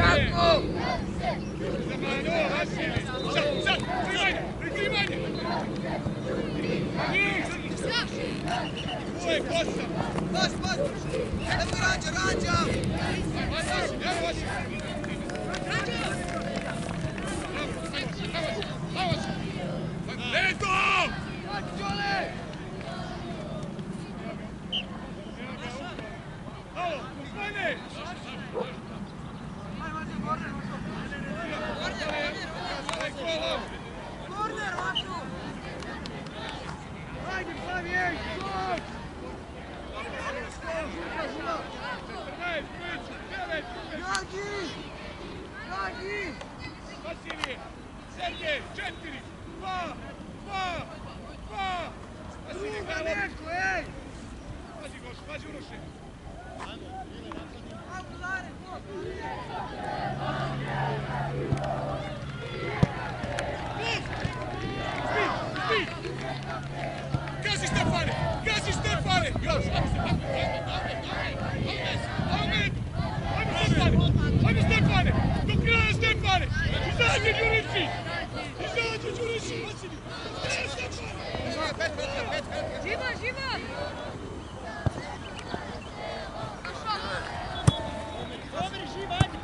Kako? baš post! Evo rađa, rađa! Evo rađa! Izađi Đurići! Izađi Đurići! Živa, živa! Dobre, živa, ajde,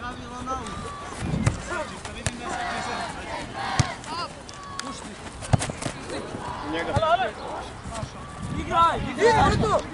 Pravilo na Pušti. Njega. Igraj! Igraj! Igraj!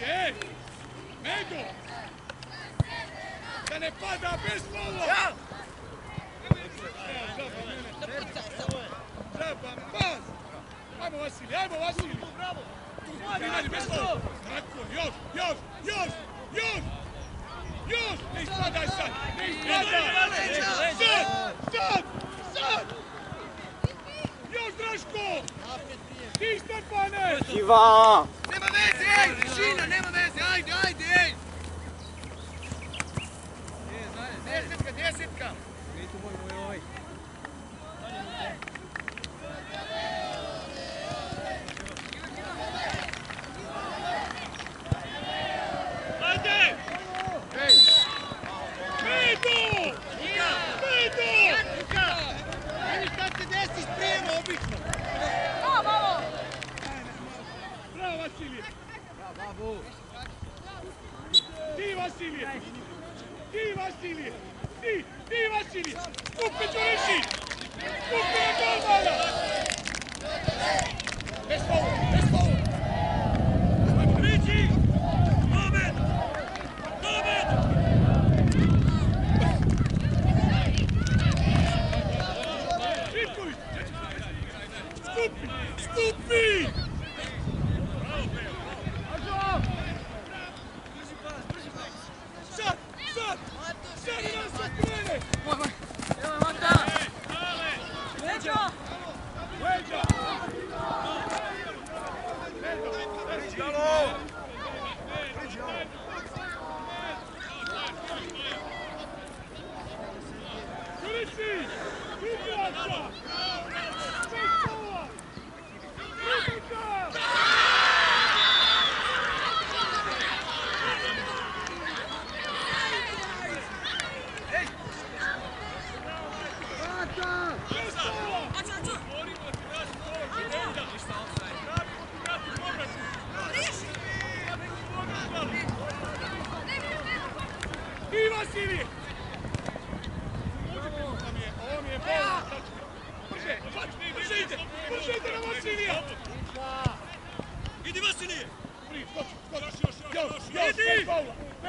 ovdje, ej! Da ne pada bez polo! Ja! Žaba, pas! Ajmo Vasilij, ajmo Vasilij! Bravo! Tu mali, bez polo! Tako, još, još, još, još! Još! Ne ispadaj sad! Ne ispadaj! Sad! Sad! Sad! Još, Draško! Ti Stefane! Iva! Nema veze, ej! Žina, nema! Muy, muy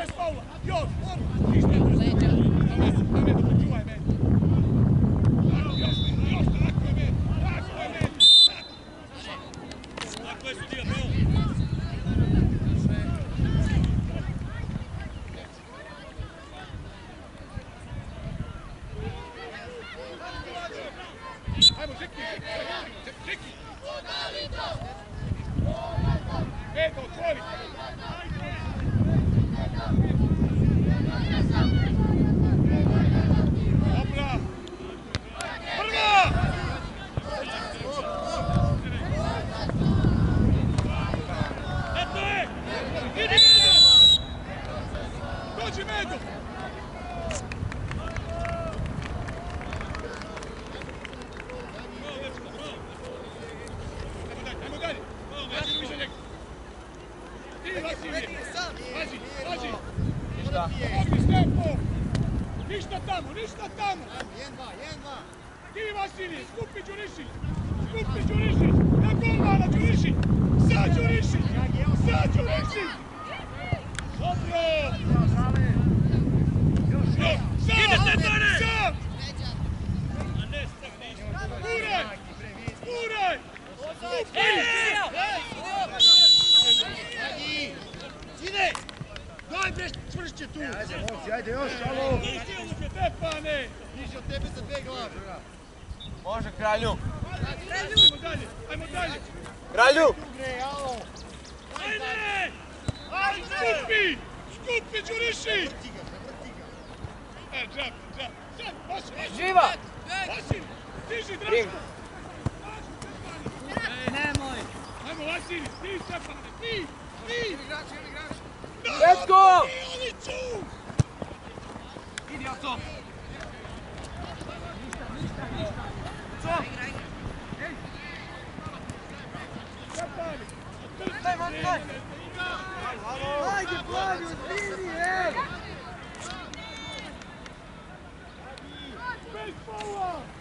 Tres bola. Adiós. Let's go! Oh, wow.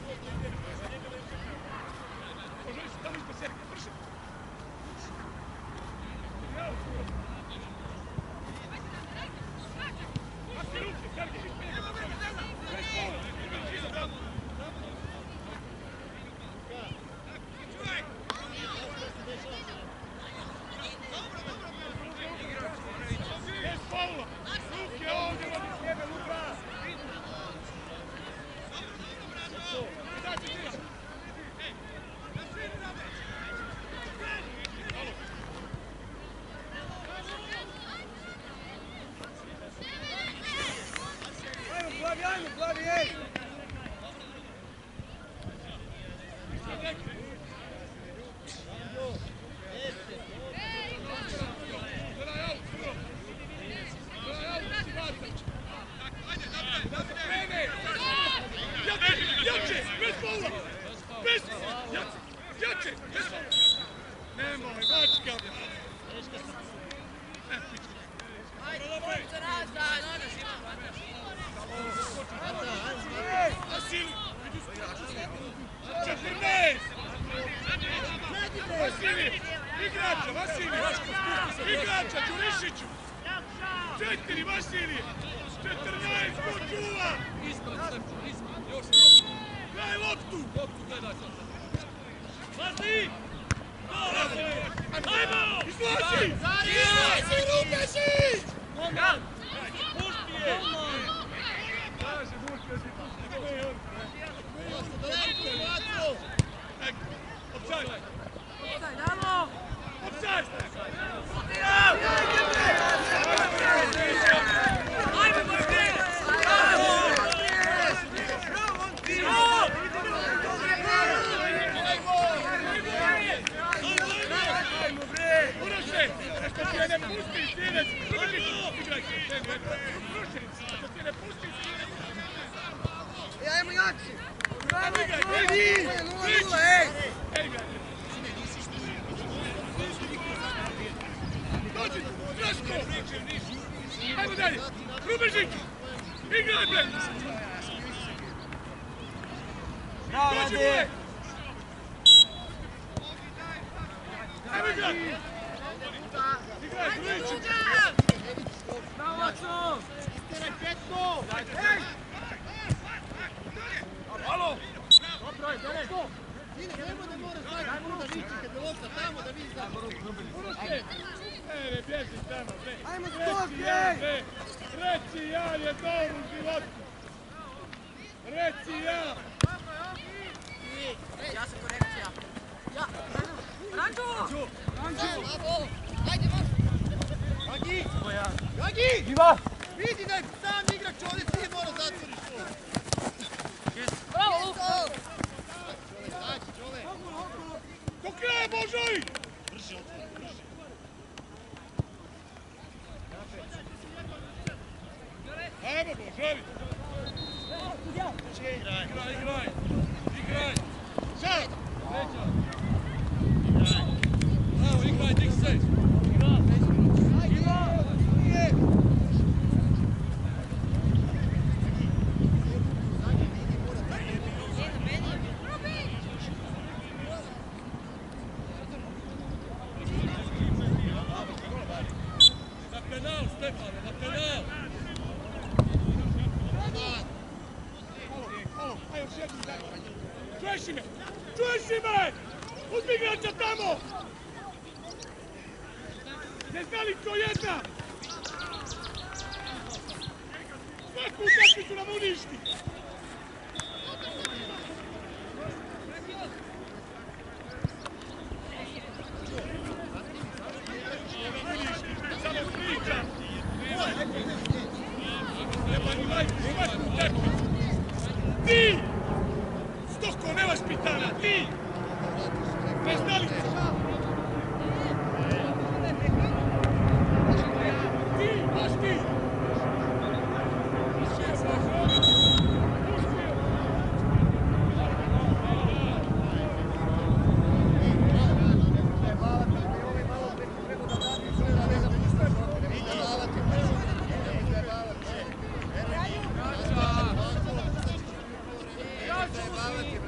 ajmo jači. Ajmo igraj! Ej, Ej, nula, nula, ej. Ej, igraj! Dođi! Draško! Ajmo dalje! Rubežić! Igraj, bre! Bravo, Dođi, Radi! bre! Ajmo igraj! Igraj, Grujiću! Istiraj petko! Alo! Sine, nemoj da moraš svaki je! Ajmo skok, ej. bre! Treći ja je dobro u životu! Treći ja! Ja sam korekcija. Ja. Ranču! Gagi! Gagi! Iva! Vidi da je sam igrač ovdje, ti mora zatvoriš to. Bravo, Luka! Zet! Nou, ik rijd niks steeds.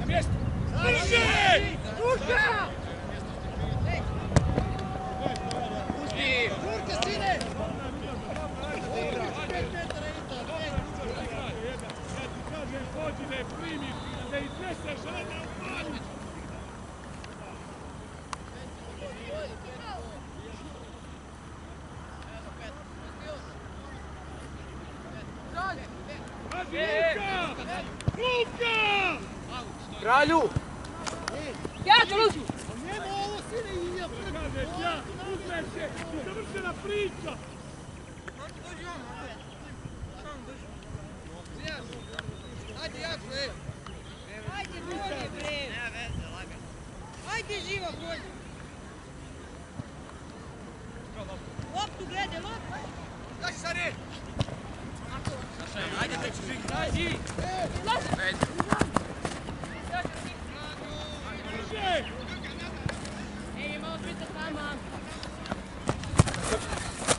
Na mjesto! Brže! Žurke, sine! Ja ti kažem, pođi da je primiš, da izneseš, a ne da upališ! Pazi, Luka! Luka! Kralju! Ja ću! Nema ovo, sine, i ja prvi. Ja, se završena priča! Ajde, jako, ej. Ajde, bolje, bre! Ajde, živa, bolje! Loptu gledaj, loptu! Daj, Sari! Brže! Ej,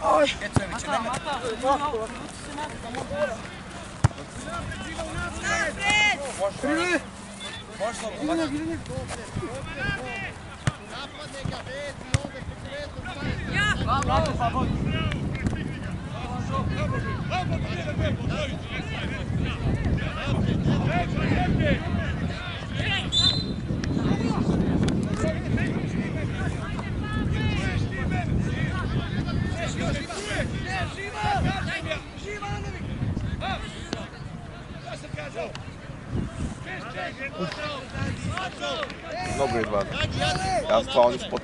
Ay. Yürü. Yürü, yürü. Ja, bravo. bravo. Dobro je dva. Ja sam stvarno ispod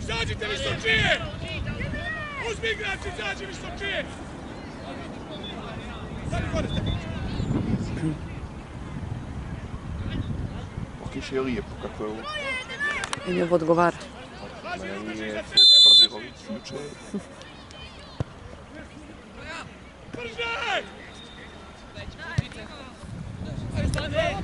Izađite mi što čije! Os migrantes agem discutir! Otišli je lijepo kako je ovo. Njevo odgovara. Meni je prdilo juče. Brže! Brže!